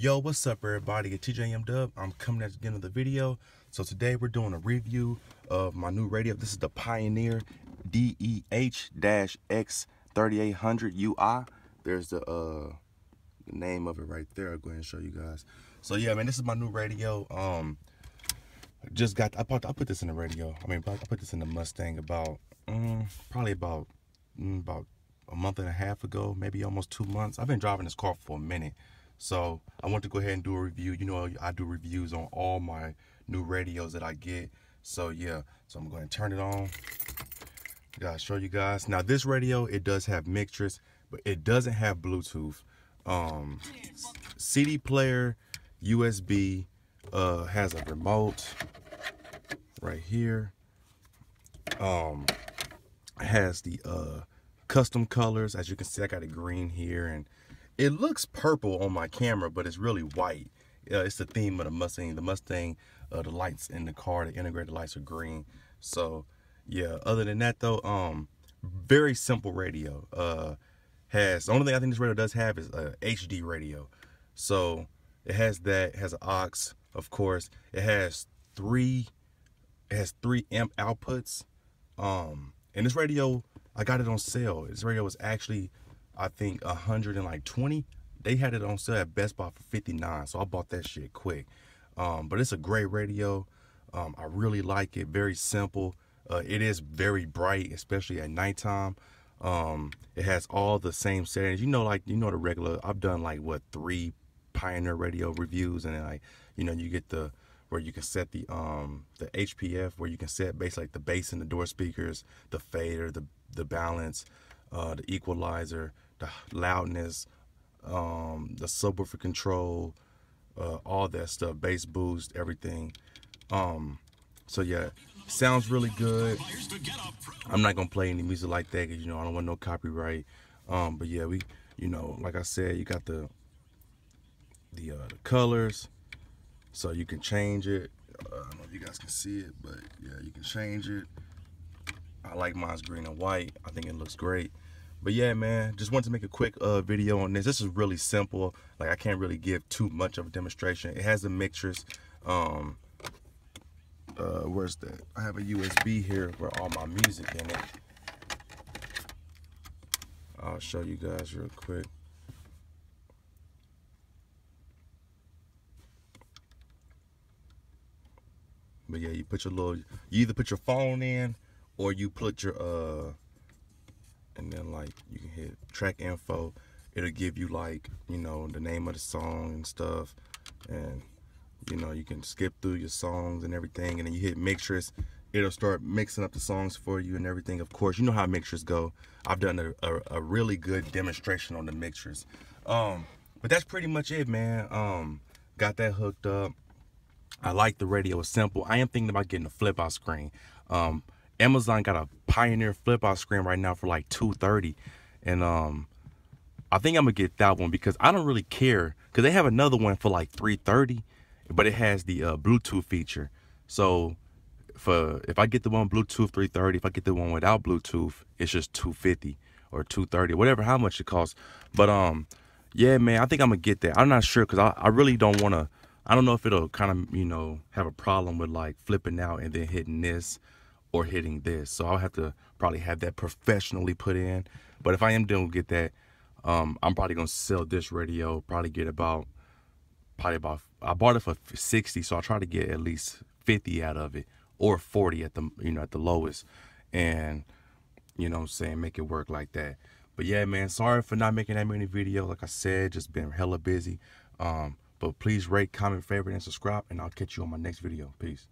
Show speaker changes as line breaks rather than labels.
Yo, what's up everybody? It's TJM Dub. I'm coming at the end of the video. So today we're doing a review of my new radio. This is the Pioneer DEH-X3800 UI. There's the uh name of it right there. I'll go ahead and show you guys. So yeah, man, this is my new radio. Um just got I put I put this in the radio. I mean I put this in the Mustang about um, probably about um, about a month and a half ago, maybe almost two months. I've been driving this car for a minute. So I want to go ahead and do a review. You know, I do reviews on all my new radios that I get. So yeah, so I'm going to turn it on. Gotta show you guys. Now this radio, it does have MIXTRAX, but it doesn't have Bluetooth. Um, CD player, USB, uh, has a remote right here. Um, has the uh, custom colors. As you can see, I got a green here and it looks purple on my camera, but it's really white. Uh, it's the theme of the Mustang. The Mustang, uh, the lights in the car, the integrated lights are green. So yeah, other than that though, um, very simple radio. Uh, has, the only thing I think this radio does have is a HD radio. So it has that, it has an aux, of course. It has three, it has three amp outputs. Um, and this radio, I got it on sale. This radio was actually I think 120. They had it on sale at Best Buy for 59, so I bought that shit quick. Um, but it's a great radio. Um, I really like it. Very simple. Uh, it is very bright, especially at nighttime. Um, it has all the same settings. You know, like you know the regular. I've done like what three Pioneer radio reviews, and then like you know you get the where you can set the um the HPF where you can set basically like the bass in the door speakers, the fader, the the balance, uh, the equalizer, the loudness, um, the subwoofer control, uh, all that stuff, bass boost, everything. Um, so yeah, sounds really good. I'm not gonna play any music like that because you know I don't want no copyright. Um, but yeah, we, you know, like I said, you got the the, uh, the colors, so you can change it. Uh, I don't know if you guys can see it, but yeah, you can change it. I like mine's green and white. I think it looks great but yeah man just wanted to make a quick uh, video on this. This is really simple. Like i can't really give too much of a demonstration. It has the MIXTRAX. Um uh where's that? I have a usb here where all my music in it. I'll show you guys real quick. But yeah you put your little you either put your phone in or you put your uh and then like you can hit track info. It'll give you like you know the name of the song and stuff. And you know you can skip through your songs and everything. And then you hit MIXTRAX. It'll start mixing up the songs for you and everything. Of course you know how MIXTRAX go. I've done a, a, a really good demonstration on the MIXTRAX. Um but that's pretty much it man. Um got that hooked up. I like the radio. It's simple. I am thinking about getting a flip out screen. Um Amazon got a Pioneer flip out screen right now for like 230 and um I think I'm gonna get that one because I don't really care because they have another one for like 330 but it has the uh, Bluetooth feature. So for if I get the one Bluetooth 330 if I get the one without Bluetooth it's just 250 or 230 whatever how much it costs. But um yeah man I think I'm gonna get that. I'm not sure because I, I really don't want to I don't know if it'll kind of you know have a problem with like flipping out and then hitting this or hitting this. So I'll have to probably have that professionally put in. But if I am going to get that, um, I'm probably going to sell this radio, probably get about, probably about, I bought it for 60, so I'll try to get at least 50 out of it or 40 at the, you know, at the lowest. And, you know I'm saying, make it work like that. But yeah, man, sorry for not making that many videos. Like I said, just been hella busy. Um, but please rate, comment, favorite, and subscribe, and I'll catch you on my next video. Peace.